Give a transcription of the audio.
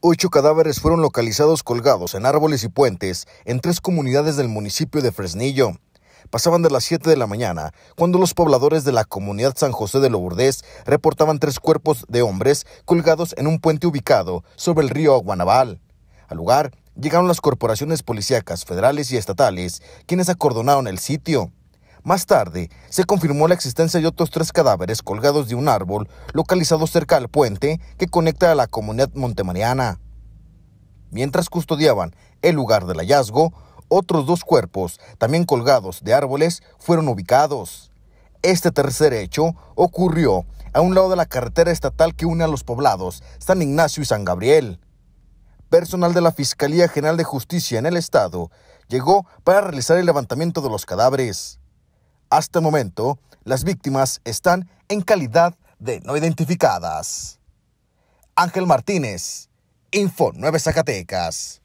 Ocho cadáveres fueron localizados colgados en árboles y puentes en tres comunidades del municipio de Fresnillo. Pasaban de las 7 de la mañana cuando los pobladores de la comunidad San José de Lourdes reportaban tres cuerpos de hombres colgados en un puente ubicado sobre el río Guanabal. Al lugar llegaron las corporaciones policíacas federales y estatales, quienes acordonaron el sitio. Más tarde, se confirmó la existencia de otros tres cadáveres colgados de un árbol localizado cerca al puente que conecta a la comunidad montemariana. Mientras custodiaban el lugar del hallazgo, otros dos cuerpos, también colgados de árboles, fueron ubicados. Este tercer hecho ocurrió a un lado de la carretera estatal que une a los poblados San Ignacio y San Gabriel. Personal de la Fiscalía General de Justicia en el estado llegó para realizar el levantamiento de los cadáveres. Hasta el momento, las víctimas están en calidad de no identificadas. Ángel Martínez, Info 9 Zacatecas.